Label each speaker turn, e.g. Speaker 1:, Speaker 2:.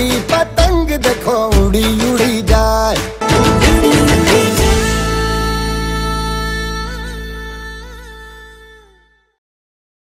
Speaker 1: की पतंग देखो उड़ी उड़ी।